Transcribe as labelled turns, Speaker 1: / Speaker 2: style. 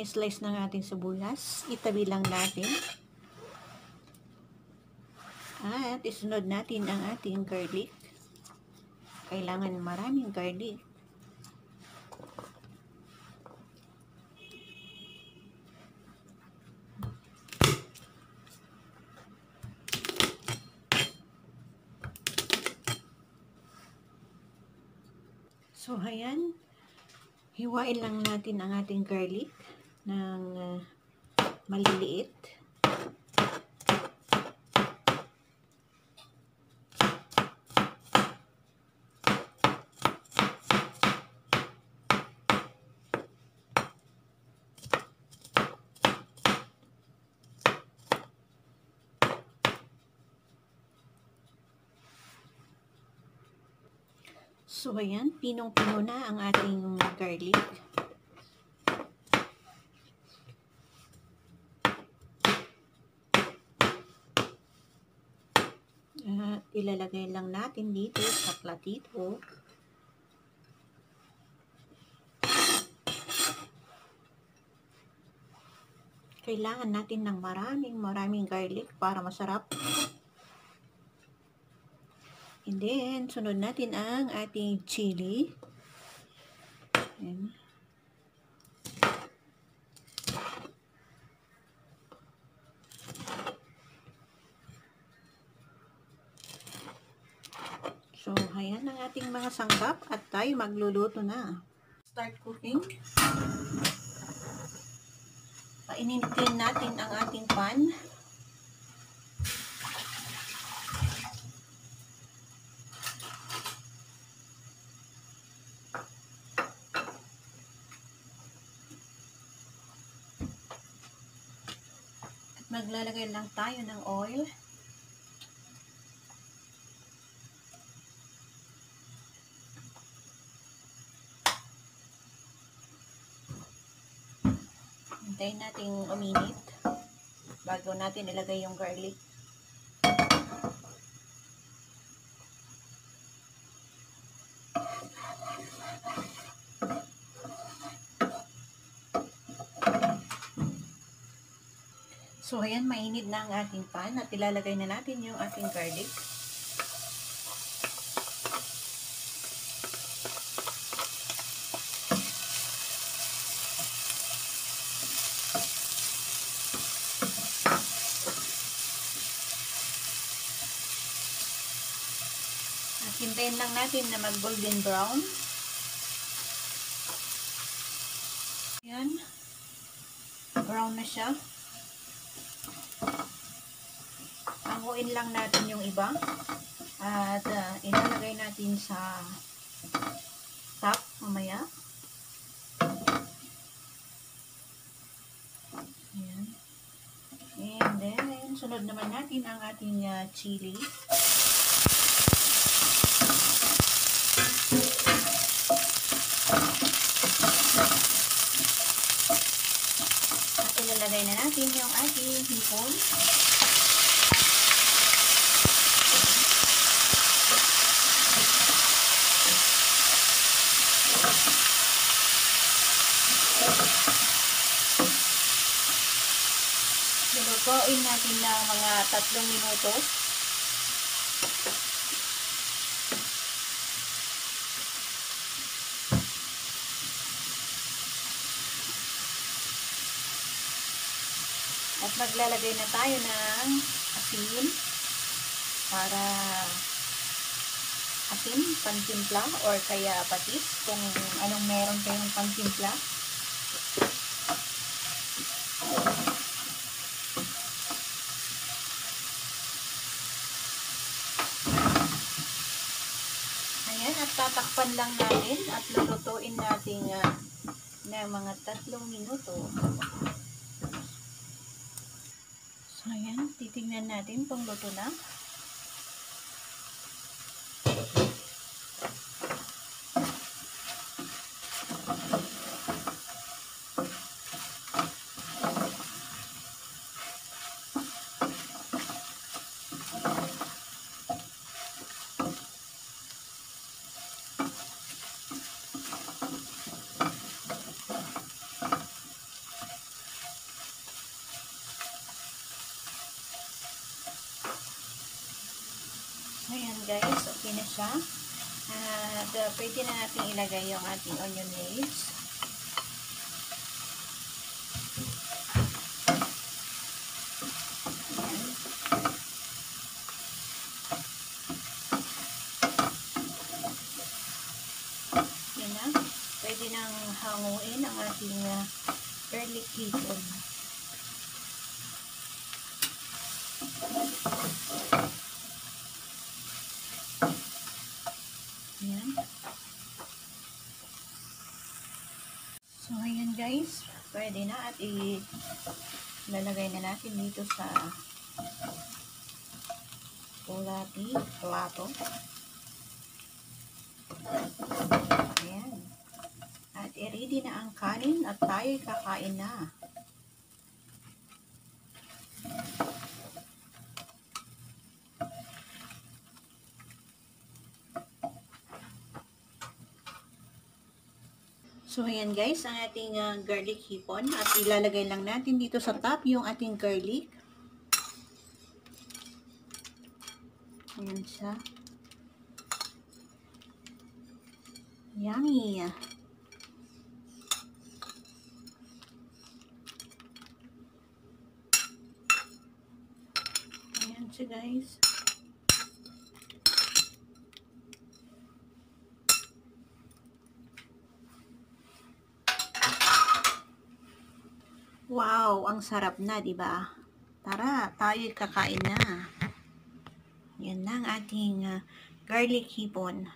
Speaker 1: i-slice ng ating sibuyas. Itabi lang natin. At isunod natin ang ating garlic. Kailangan maraming garlic. So, ayan. Hiwain lang natin ang ating garlic ng uh, maliliit. So, ayan, pinong-pino na ang ating garlic. At ilalagay lang natin dito sa platito. Kailangan natin ng maraming maraming garlic para masarap. And then, sunod natin ang ating chili. Ayan. So, ayan ang ating mga sangkap at tayo magluluto na. Start cooking. Painitin natin ang ating pan. maglalagay lang tayo ng oil. Hintayin natin uminit bago natin ilagay yung garlic. So, ayan, mainit na ang ating pan at ilalagay na natin yung ating garlic. At hintayin lang natin na mag golden brown. Ayan. Brown na siya. Hanguin lang natin yung iba. At uh, ilalagay natin sa top mamaya. Ayan. And then, sunod naman natin ang ating uh, chili. At ilalagay na natin yung ating hipon. Lulutuin natin ng mga tatlong minuto. Maglalagay na tayo ng asin para asin, pantimpla or kaya patis kung anong meron kayong pantimpla. Ayan, at tatakpan lang natin at lulutuin natin uh, na mga tatlong minuto. So, ayan, titignan natin kung luto na. Siya. At uh, pwede na natin ilagay yung ating onion leaves. Yan na. Pwede nang hanguin ang ating uh, garlic hipon. Ayan. So, ayan guys. Pwede na at ilalagay na natin dito sa ulati plato. Ayan. At i-ready na ang kanin at tayo kakain na. So, ayan guys, ang ating uh, garlic hipon. At ilalagay lang natin dito sa top yung ating garlic. Ayan siya. Yummy! Ayan siya guys. Wow, ang sarap na, 'di ba? Tara, tayo kakain na. Yan na ang ating uh, garlic hipon.